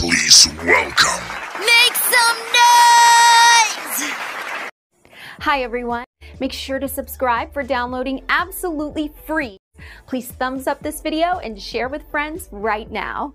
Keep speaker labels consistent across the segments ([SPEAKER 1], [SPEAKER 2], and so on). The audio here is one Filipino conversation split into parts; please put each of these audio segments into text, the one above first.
[SPEAKER 1] Please welcome.
[SPEAKER 2] Make some noise!
[SPEAKER 3] Hi everyone. Make sure to subscribe for downloading absolutely free. Please thumbs up this video and share with friends right now.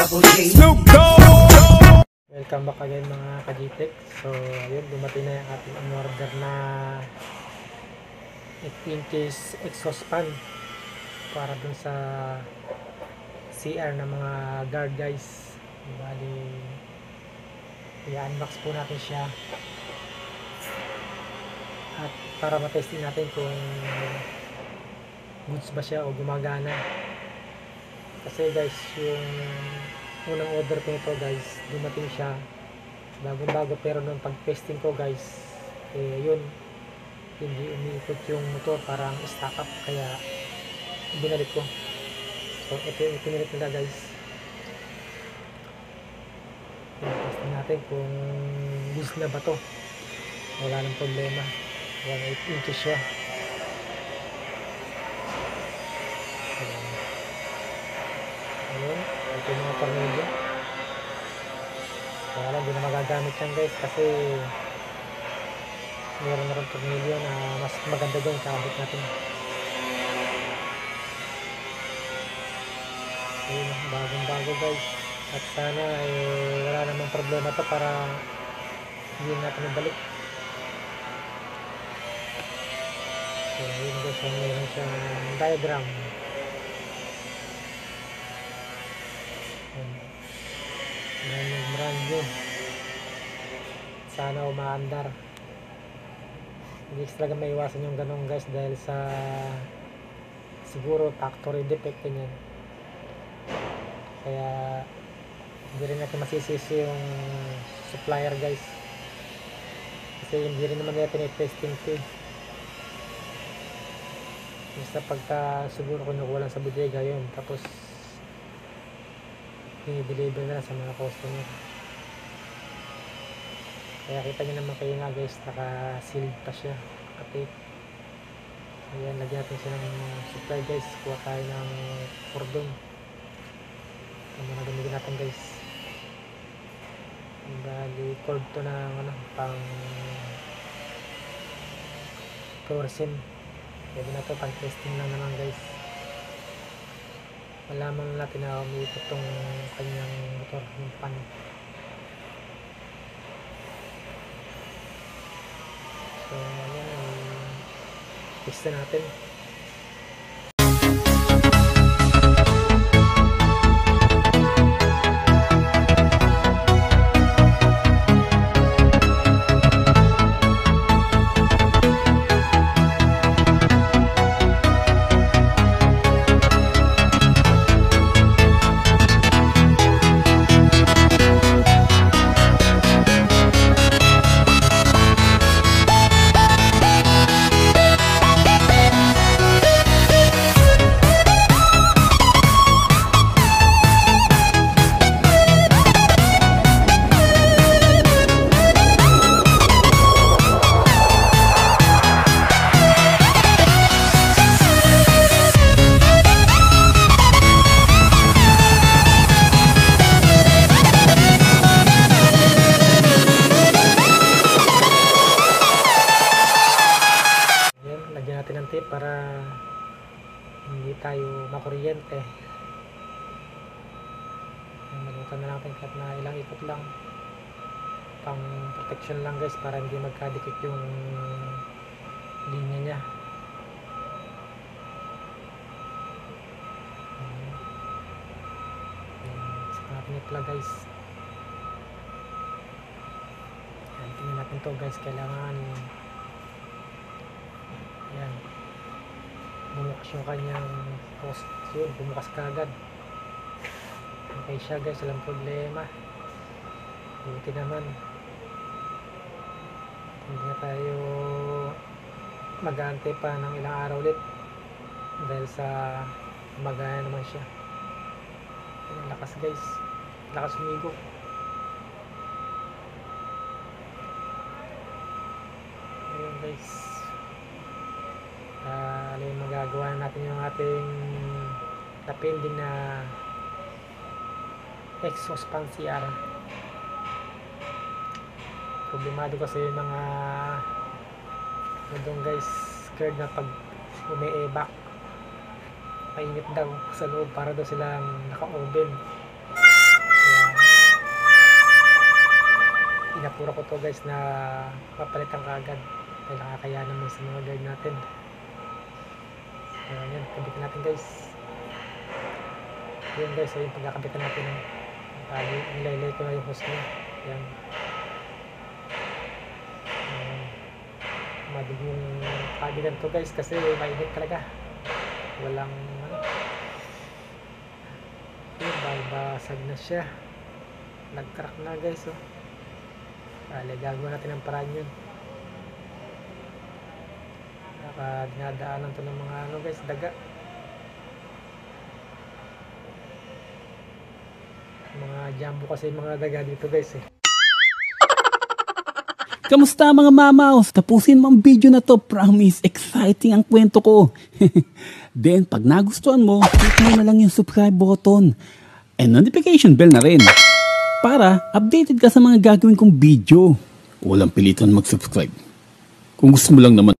[SPEAKER 4] Welcome back again mga ka-GTEC. So, ayun, dumating na yung ating in-order na 8 inches exhaust fan para dun sa CR ng mga guard guys. Bali, i-unbox po natin siya. At para matesting natin kung goods ba siya o gumagana. Kasi guys, yung unang order ko nito guys, dumating siya bagong bago pero nung pag-testing ko guys, eh yun, hindi umiikot yung motor parang stack up kaya binalik ko. So ito yung pinilit nila guys. Testing natin kung loose na ba to. Wala nang problema. 1.8 inches siya. Ayun, ito yung mga tornilyo. Kaya lang, hindi na magagamit yan guys kasi meron na rin tornilyo na mas maganda doon kabit natin. Ayun, bagong bago guys. At sana eh, wala namang problema to para hindi natin ibalik. So, ayun guys, meron siyang diagram. Ayan yung brand. Sana umaandar. Hindi talaga may iwasan yung ganun guys dahil sa siguro factory defect yan. Kaya hindi rin natin masisisi yung supplier guys. Kasi hindi rin naman nila pinitesting ito eh. Basta pagka siguro kinukuha lang sa bodega yun. Tapos i-deliver na sa mga customer. Kaya kita nyo naman kayo nga guys naka sealed pa siya naka-tape ayan lagyan natin siya ng supply guys. Kuha tayo ng cordon. Ang mga gamitin natin guys. Bali cord to ng ano pang fluorescent. Pwede na to pang testing lang naman guys malaman natin na umiikot tong kanyang motor yung pan. So ayan test na natin Ayan, Malutan na natin kahit na ilang ikot lang. Pang protection lang guys para hindi magkadikit yung linya niya. Natin i-plug guys. Ayan, tingnan natin to guys. Kailangan Ayan. Bumukas yung kanyang post. Yun, bumukas kagad. Okay siya guys, walang problema. Buti naman. Hindi na tayo mag-aantay pa ng ilang araw ulit dahil sa magaya naman siya Ang lakas guys lakas humigo ayun guys uh, ano yung magagawa natin yung ating napending na exhaust fan CR problemado kasi yung mga ano doon guys scared na pag umi-evac mainit daw sa loob para daw silang naka-oven. Inapura ko to guys na papalitan ka agad. Dahil nakakaya naman sa mga guard natin kaya yan kabitan natin guys. Yun guys ayun pagkakabitan natin uh, nilaylay ko na yung hose niya. Yan uh, madig yung kabitan to guys kasi mainit talaga. Walang ano. Yun babasag na siya. Nag-crack na guys oh. Bale, gagawin natin ang paraan yun Naka, dinadaanan to ng mga ano guys daga mga jumbo kasi mga daga dito guys eh
[SPEAKER 1] Kamusta mga mamaos? Tapusin mo ang video na to. Promise, exciting ang kwento ko. Then, pag nagustuhan mo, click mo na lang yung subscribe button. And notification bell na rin. Para updated ka sa mga gagawin kong video. Walang pilitan mag-subscribe. Kung gusto mo lang naman.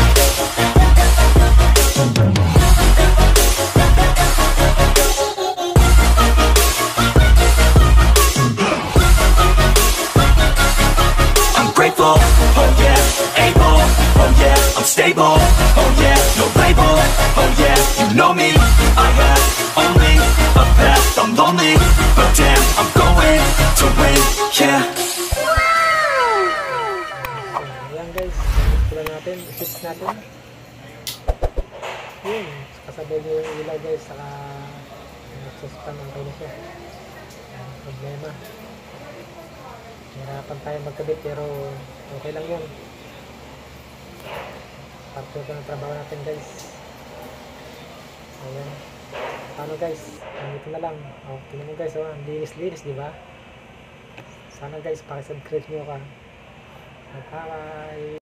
[SPEAKER 5] Yeah.
[SPEAKER 4] Wow! Ayan guys, gusto natin, assist natin. Yun, kasabay niyo yung ilaw guys, saka access ng kayo siya. Tayo magkabit pero okay lang yun. Natin guys. Ayan. Paano guys? Nandito na lang. Oh, tingnan mo guys, oh, ang linis-linis, di ba? Sana guys, pakisubscribe nyo ka. Bye-bye!